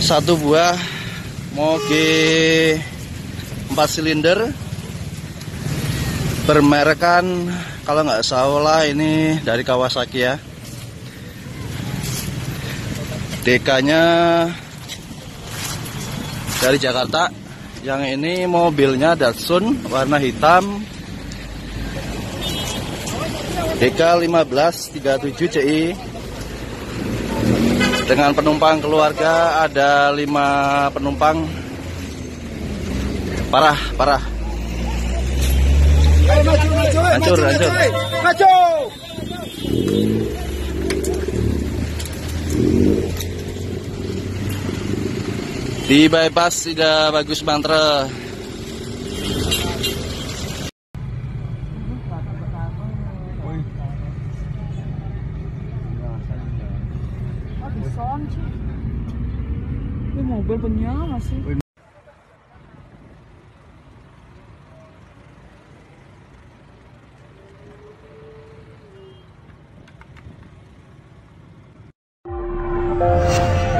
satu buah moge 4 silinder. Bermerekan kalau nggak salah ini dari Kawasaki ya. DK nya dari Jakarta. Yang ini mobilnya Datsun warna hitam. DK 1537 CI dengan penumpang keluarga ada lima penumpang. Parah parah. Hancur hancur. Di bypass tidak bagus mantra son chứ cái màu bên mình nhớ mà xin Thank